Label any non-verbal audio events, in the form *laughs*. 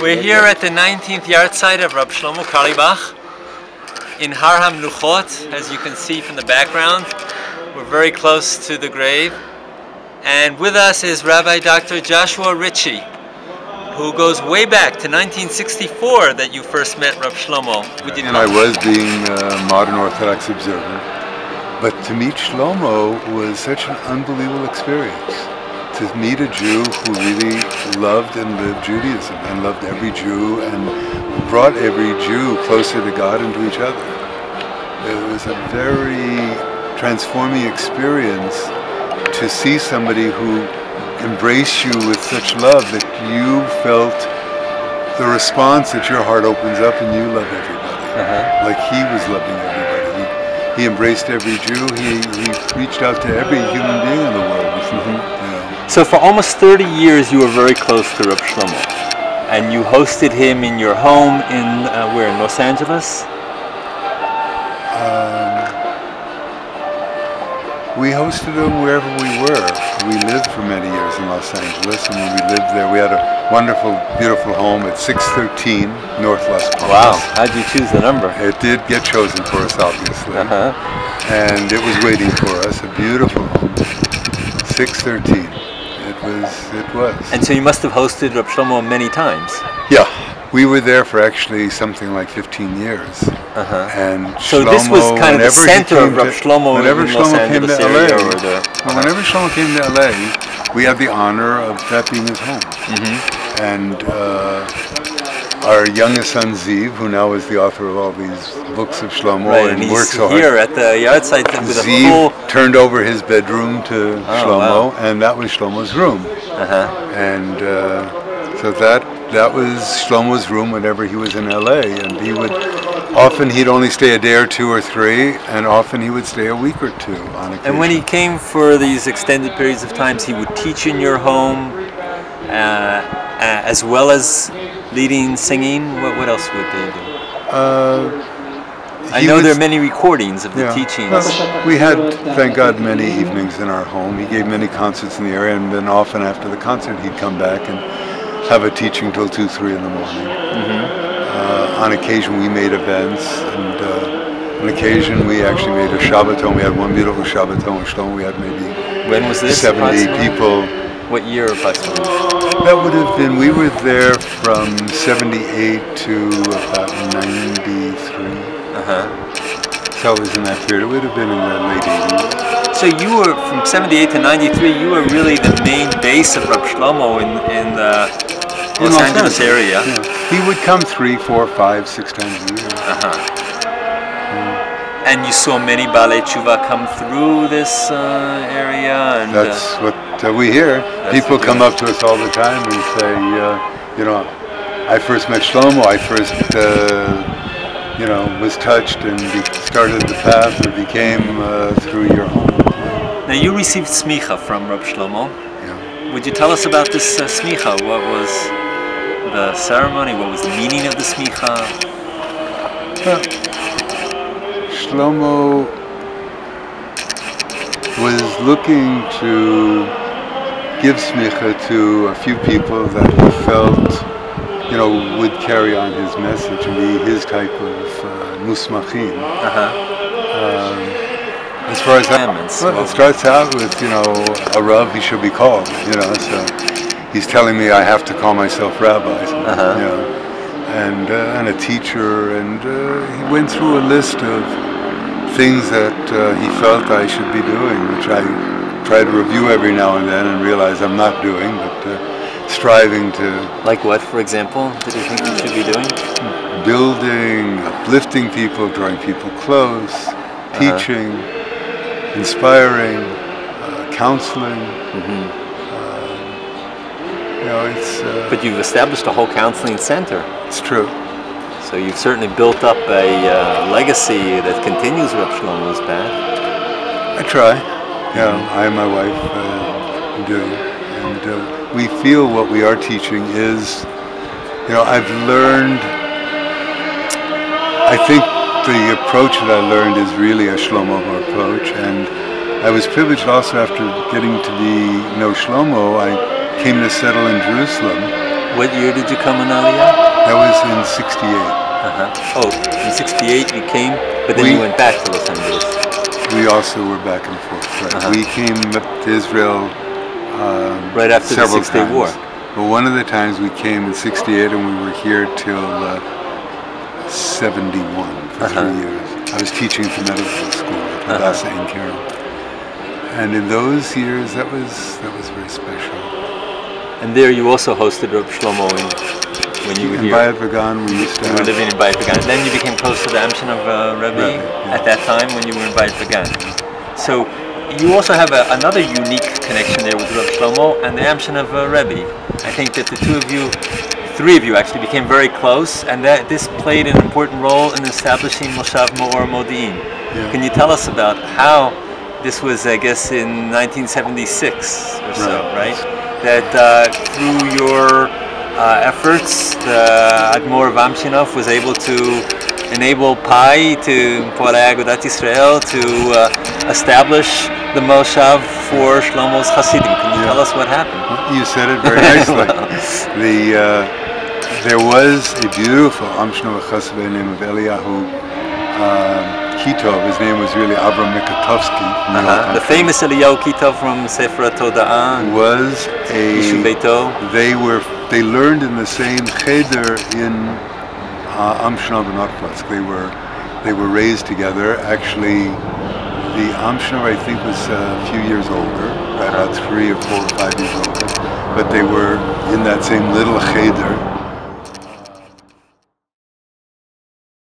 We're here at the 19th Yahrtzeit of Rab Shlomo Carlebach in Har HaMenuchot, as you can see from the background. We're very close to the grave. And with us is Rabbi Dr. Joshua Ritchie, who goes way back to 1964 that you first met Rab Shlomo. We did and I was being a modern Orthodox observer. But to meet Shlomo was such an unbelievable experience to meet a Jew who really loved and lived Judaism and loved every Jew and brought every Jew closer to God and to each other. It was a very transforming experience to see somebody who embraced you with such love that you felt the response that your heart opens up and you love everybody. Uh-huh. Like he was loving everybody. He, he embraced every Jew. He, he reached out to every human being in the world. Mm-hmm. So for almost 30 years you were very close to Reb Shlomo. And you hosted him in your home in, uh, where, in Los Angeles? Um, we hosted him wherever we were. We lived for many years in Los Angeles, and when we lived there, we had a wonderful, beautiful home at 613 North Las Palmas. Wow, how'd you choose the number? It did get chosen for us, obviously. Uh-huh. And it was waiting for us, a beautiful home. 613 was it was. And so you must have hosted Rab Shlomo many times. Yeah, we were there for actually something like 15 years. Uh-huh. And so Shlomo, this was kind of the center of Rab Shlomo whenever in Shlomo Los came to LA. The, uh-huh. Whenever Shlomo came to LA, we had the honor of that being his home. Mm-hmm. And uh, our youngest son Ziv, who now is the author of all these books of Shlomo right, and, and works so hard. here at the Yahrtzeit with Ziv a full turned over his bedroom to oh, Shlomo, wow. and that was Shlomo's room. Uh-huh. And uh, so that that was Shlomo's room whenever he was in LA, and he would often he'd only stay a day or two or three, and often he would stay a week or two on occasion. And when he came for these extended periods of times, he would teach in your home, uh, uh, as well as leading singing. What, what else would they do? Uh, I know was, there are many recordings of the yeah. teachings. Well, we had, thank God, many evenings in our home. He gave many concerts in the area, and then often after the concert, he'd come back and have a teaching till two, three in the morning. Mm-hmm. Uh, on occasion, we made events, and uh, on occasion, we actually made a Shabbaton. We had one beautiful Shabbaton Shlomo. We had maybe when was this? Seventy people. What year of approximately? That would have been. We were there from '78 to about '93. Uh-huh. So it was in that period. It would have been in the late 80s. So you were, from 78 to 93, you were really the main base of Rab Shlomo in, in the in Los, Los Angeles, Angeles area. Yeah. He would come three, four, five, six times a year. Uh-huh. And you saw many Baalei Tshuva come through this uh, area? And, That's uh, what uh, we hear. People come up to us all the time and say, uh, you know, I first met Shlomo, I first uh, you know, was touched and started the path or became uh, through your home. Now you received smicha from Rab Shlomo. Yeah. Would you tell us about this uh, smicha? What was the ceremony? What was the meaning of the smicha? Well, Shlomo was looking to give smicha to a few people that he felt you know, would carry on his message and be his type of uh, musmachim. Uh-huh. Um, as far as that, well, it starts out with, you know, a rav he should be called, you know, so he's telling me I have to call myself rabbi, uh-huh. you know, and, uh, and a teacher, and uh, he went through a list of things that uh, he felt I should be doing, which I try to review every now and then and realize I'm not doing, but uh, striving to. Like what, for example, did you think you should be doing? Building, uplifting people, drawing people close, uh-huh. teaching, inspiring, uh, counseling. Mm-hmm. Uh, you know, it's. Uh, but you've established a whole counseling center. It's true. So you've certainly built up a uh, legacy that continues Reb Shlomo's path. I try. Yeah, mm-hmm. I and my wife uh, do, and uh, we feel what we are teaching is, you know, I've learned, I think the approach that I learned is really a Shlomo approach, and I was privileged also after getting to be know Shlomo, I came to settle in Jerusalem What year did you come on Aliyah? That was in '68. Uh-huh. Oh, in '68 you came, but then We- you went back to Los Angeles. We also were back and forth. Right? Uh-huh. We came up to Israel um, Right after the several Six Day. War. But one of the times we came in '68, and we were here till uh, '71 for Uh-huh. three years. I was teaching at the medical school at Uh-huh. Hadassah Ein Kerem. And in those years, that was that was very special. And there you also hosted Reb Shlomo in, when you were In here. Bayit Vegan, we used to You were living in Pagan. Then you became close to the Amshin of uh, Rebbe Rebbe, yeah. at that time when you were in Bayit Vegan. So you also have a, another unique connection there with Reb Shlomo and the Amshin of uh, Rebbe. I think that the two of you, three of you actually, became very close, and that this played an important role in establishing Moshav Me'or Modi'im. Yeah. Can you tell us about how this was, I guess, in 1976 or so, right? That uh, through your uh, efforts, the Admor of Amshinov was able to enable Pai to Poalei Agudat Israel to uh, establish the Moshav for Shlomo's Hasidim. Can you Yeah. tell us what happened? You said it very nicely. *laughs* the uh, there was a beautiful Amshno Chassid by the name of Eliyahu um, Kitov. His name was really Abram Mikatovsky. from Uh-huh. The famous Eliyahu Kitov from Sefer Toda'ah, was a they were they learned in the same cheder in uh, Amshnav and Akplatsk. They were they were raised together. Actually, the Amshnav I think was a few years older, about three or four or five years older. But they were in that same little cheder